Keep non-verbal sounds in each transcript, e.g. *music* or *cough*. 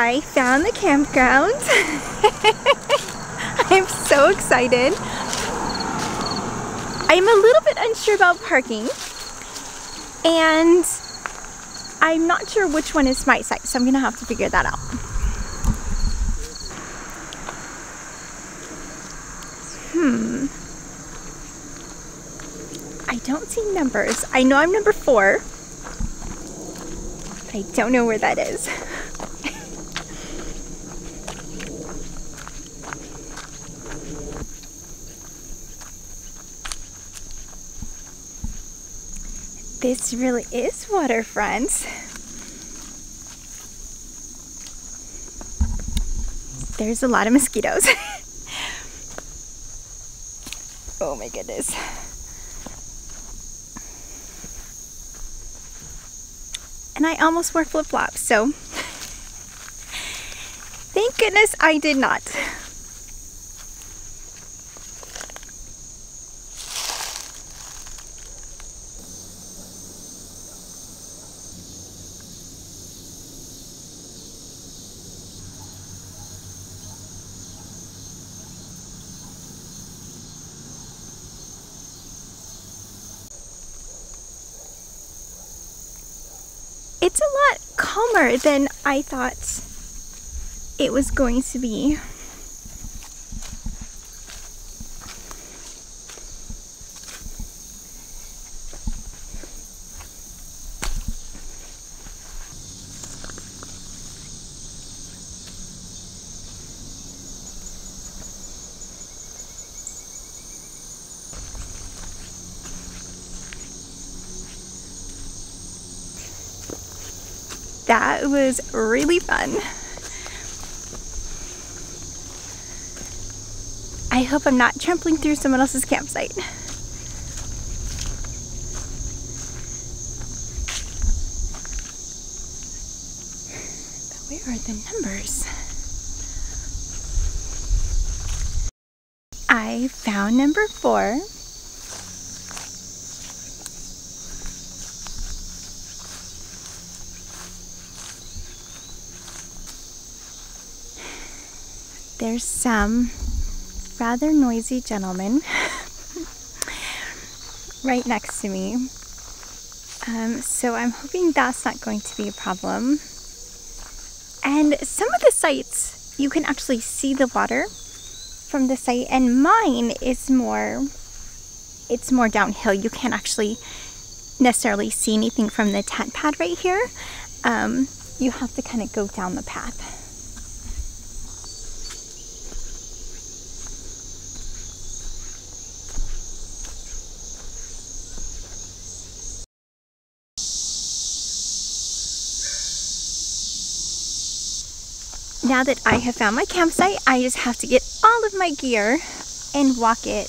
I found the campground. *laughs* I'm so excited. I'm a little bit unsure about parking and I'm not sure which one is my site, so I'm gonna have to figure that out. Hmm. I don't see numbers. I know I'm number four, but I don't know where that is. This really is waterfront. There's a lot of mosquitoes. *laughs* oh my goodness. And I almost wore flip-flops, so *laughs* thank goodness I did not. It's a lot calmer than I thought it was going to be. That was really fun. I hope I'm not trampling through someone else's campsite. But where are the numbers? I found number four. There's some rather noisy gentleman *laughs* right next to me. Um, so I'm hoping that's not going to be a problem. And some of the sites, you can actually see the water from the site, and mine is more, it's more downhill. You can't actually necessarily see anything from the tent pad right here. Um, you have to kind of go down the path. Now that I have found my campsite, I just have to get all of my gear and walk it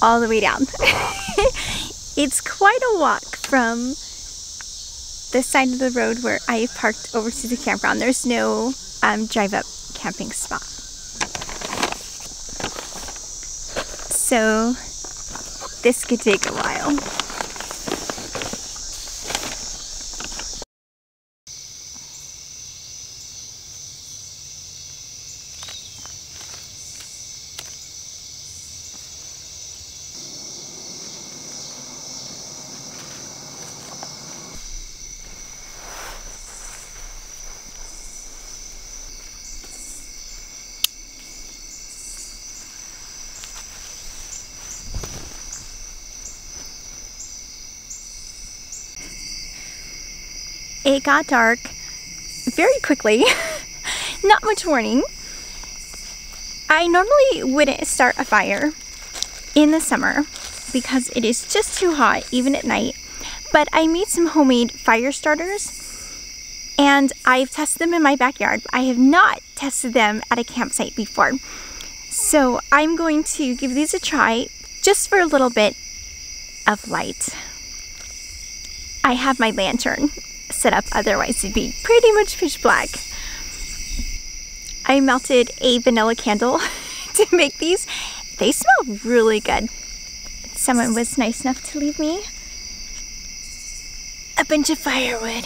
all the way down. *laughs* it's quite a walk from the side of the road where I parked over to the campground. There's no um, drive up camping spot. So this could take a while. It got dark very quickly, *laughs* not much warning. I normally wouldn't start a fire in the summer because it is just too hot even at night, but I made some homemade fire starters and I've tested them in my backyard. I have not tested them at a campsite before. So I'm going to give these a try just for a little bit of light. I have my lantern set up, otherwise it'd be pretty much pitch black. I melted a vanilla candle *laughs* to make these. They smell really good. Someone was nice enough to leave me a bunch of firewood.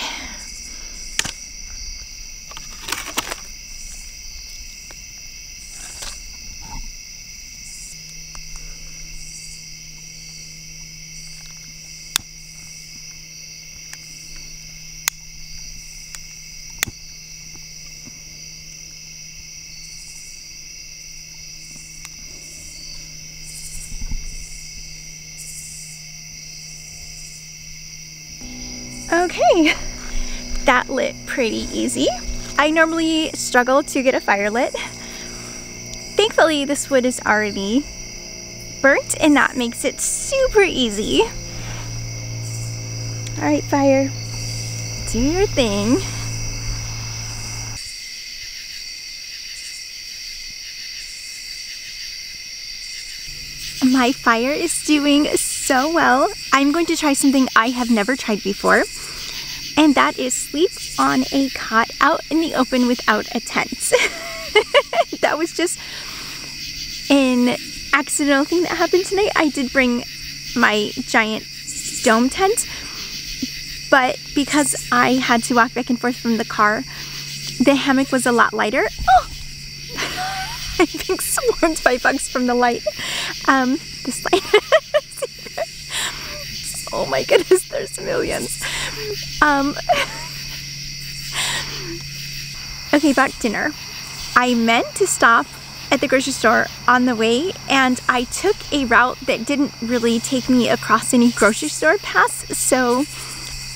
Okay, that lit pretty easy. I normally struggle to get a fire lit. Thankfully, this wood is already burnt and that makes it super easy. All right, fire, do your thing. My fire is doing so well. I'm going to try something I have never tried before, and that is sleep on a cot out in the open without a tent. *laughs* that was just an accidental thing that happened tonight. I did bring my giant dome tent, but because I had to walk back and forth from the car, the hammock was a lot lighter. Oh! I'm being swarmed by bugs from the light. Um, this light. Oh my goodness, there's millions. Um, *laughs* okay, about dinner. I meant to stop at the grocery store on the way and I took a route that didn't really take me across any grocery store paths so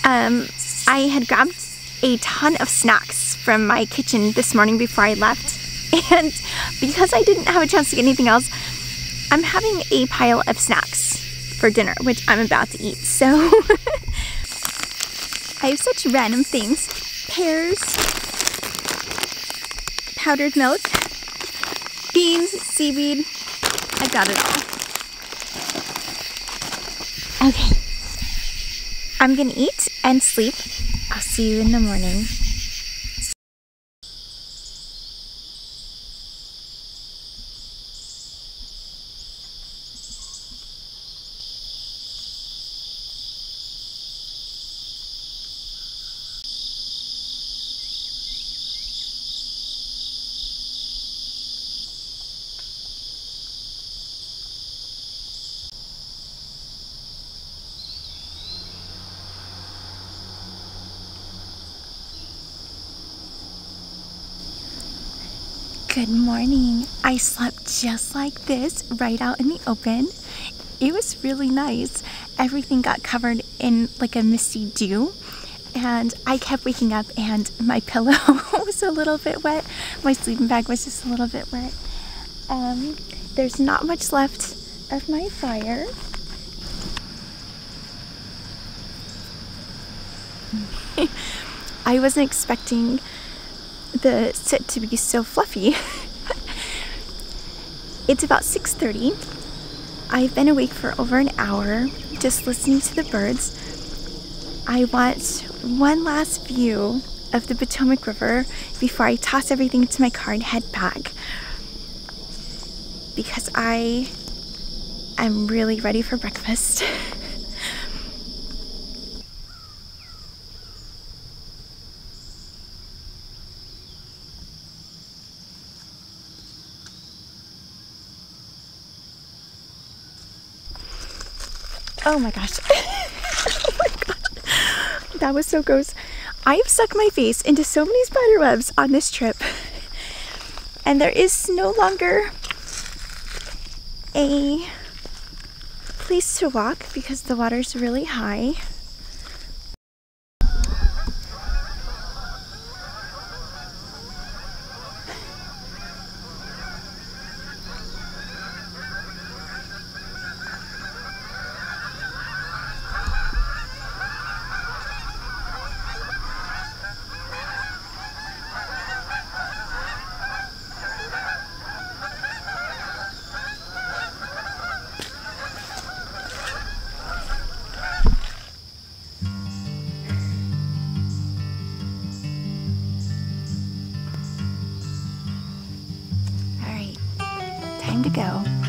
um, I had grabbed a ton of snacks from my kitchen this morning before I left *laughs* and because I didn't have a chance to get anything else I'm having a pile of snacks for dinner which I'm about to eat so *laughs* I have such random things pears powdered milk beans, seaweed. I got it all. Okay. I'm gonna eat and sleep. I'll see you in the morning. Good morning. I slept just like this right out in the open. It was really nice. Everything got covered in like a misty dew. And I kept waking up and my pillow *laughs* was a little bit wet. My sleeping bag was just a little bit wet. Um, there's not much left of my fire. *laughs* I wasn't expecting the set to be so fluffy. *laughs* it's about 6.30. I've been awake for over an hour just listening to the birds. I want one last view of the Potomac River before I toss everything into my car and head back. Because I am really ready for breakfast. *laughs* Oh my gosh. *laughs* oh my god. That was so gross. I've stuck my face into so many spider webs on this trip. *laughs* And there is no longer a place to walk because the water's really high. Time to go.